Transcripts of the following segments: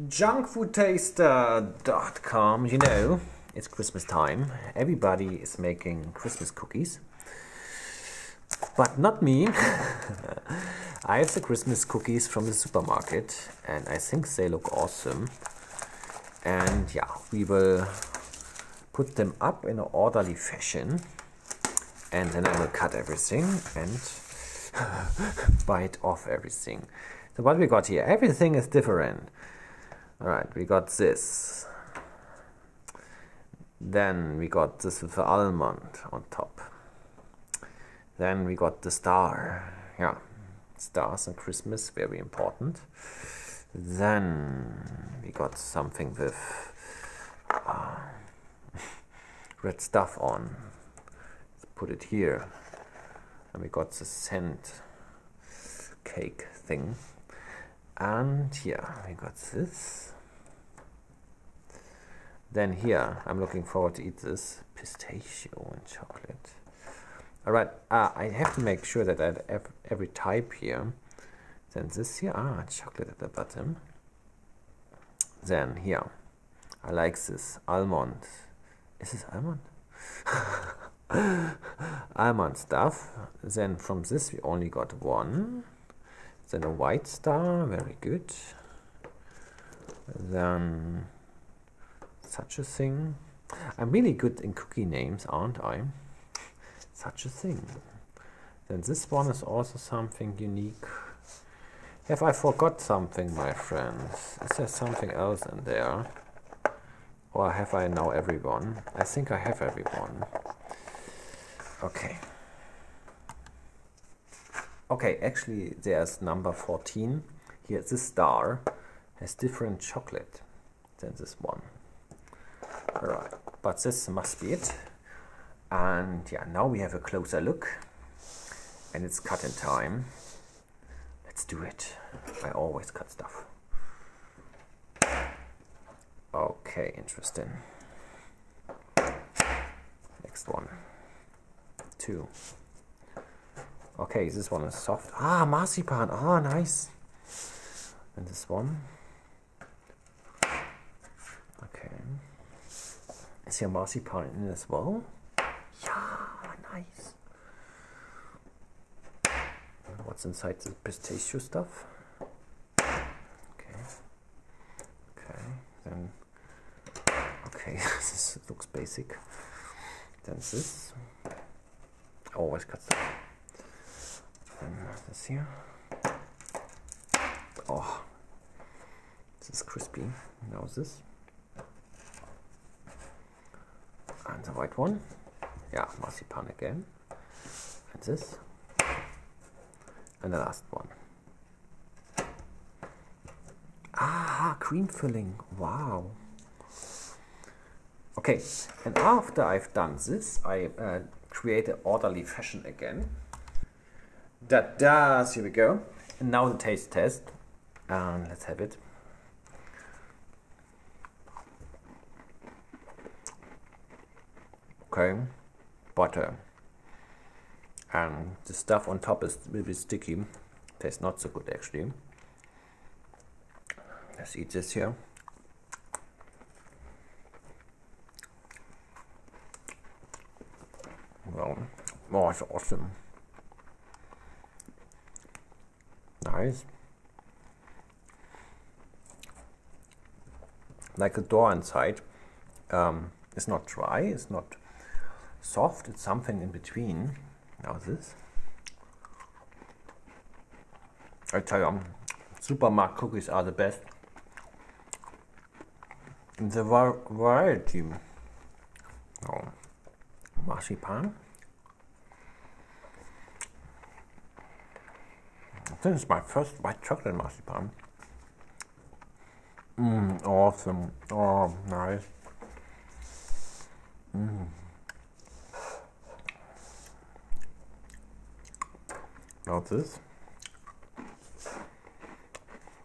junkfoodtaster.com, you know, it's Christmas time. Everybody is making Christmas cookies. But not me. I have the Christmas cookies from the supermarket and I think they look awesome. And yeah, we will put them up in an orderly fashion and then I will cut everything and bite off everything. So what we got here, everything is different. All right, we got this. Then we got this with the almond on top. Then we got the star. Yeah, stars on Christmas, very important. Then we got something with uh, red stuff on. Let's put it here. And we got the scent cake thing. And yeah, we got this. Then here, I'm looking forward to eat this pistachio and chocolate. All right, ah, I have to make sure that I have every type here. Then this here, ah, chocolate at the bottom. Then here, I like this almond. Is this almond? almond stuff. Then from this we only got one. Then a white star, very good. Then such a thing. I'm really good in cookie names, aren't I? Such a thing. Then this one is also something unique. Have I forgot something, my friends? Is there something else in there? Or have I now everyone? I think I have everyone. Okay. Okay, actually there's number 14. Here this star has different chocolate than this one. Alright, but this must be it. And yeah, now we have a closer look. And it's cut in time. Let's do it. I always cut stuff. Okay, interesting. Next one. Two. Okay, this one is soft. Ah, marzipan. Ah, nice. And this one. Okay. Is here marzipan in as well? Yeah, nice. What's inside the pistachio stuff? Okay. Okay. Then. Okay, this looks basic. Then this. Oh, Always cut stuff this here. Oh, this is crispy. Now this. And the white one. Yeah, marzipan again. And this. And the last one. Ah, cream filling. Wow. Okay, and after I've done this, I uh, create an orderly fashion again. That does. Here we go. And now the taste test. Um, let's have it. Okay, butter. And the stuff on top is really sticky. Tastes not so good actually. Let's eat this here. Well, oh, it's awesome. Nice. Like a door inside. Um, it's not dry, it's not soft, it's something in between. Now this. I tell you, um, supermarket cookies are the best. The var variety. Oh, marzipan. This is my first white chocolate marzipan. Mmm, awesome. Oh, nice. Mmm. This.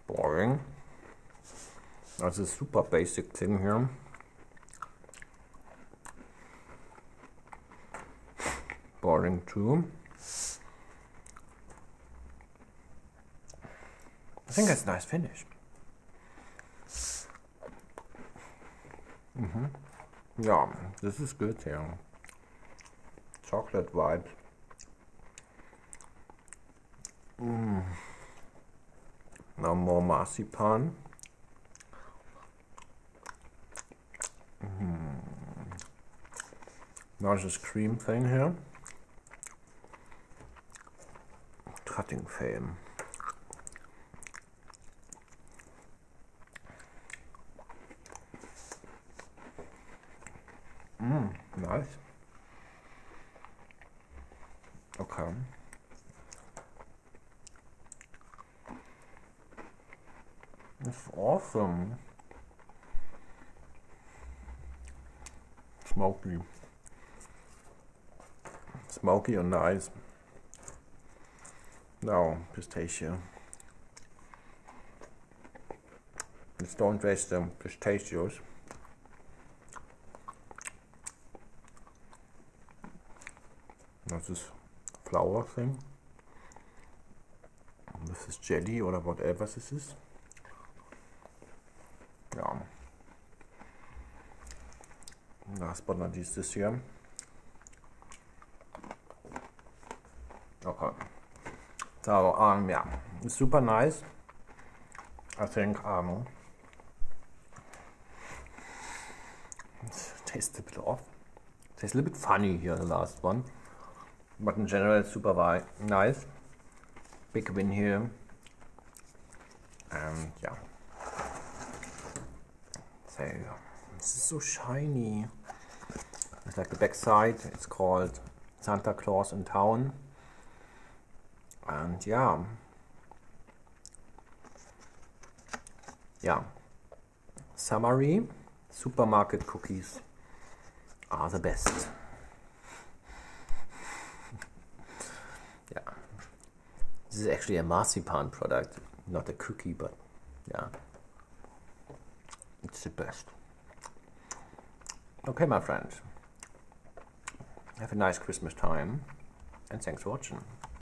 Boring. That's a super basic thing here. Boring too. I think that's a nice finish. Mm-hmm. Yeah, this is good here. Chocolate vibe. Mm. Now more marzipan. Mm. Now this cream thing here. Cutting fame. Mmm, nice. Okay. It's awesome. Smoky. Smoky and nice. No, pistachio. Let's don't waste the pistachios. That's this flour thing. This is jelly or whatever this is. Last but not least this here. Okay. So um yeah, it's super nice. I think um tastes a bit off. Tastes a little bit funny here the last one. But in general super nice. Big win here. And yeah. So this is so shiny. Like the back side. It's called Santa Claus in Town. And yeah. Yeah. Summary. Supermarket cookies are the best. yeah. This is actually a marzipan product, not a cookie, but yeah. It's the best. Okay, my friends. Have a nice Christmas time and thanks for watching.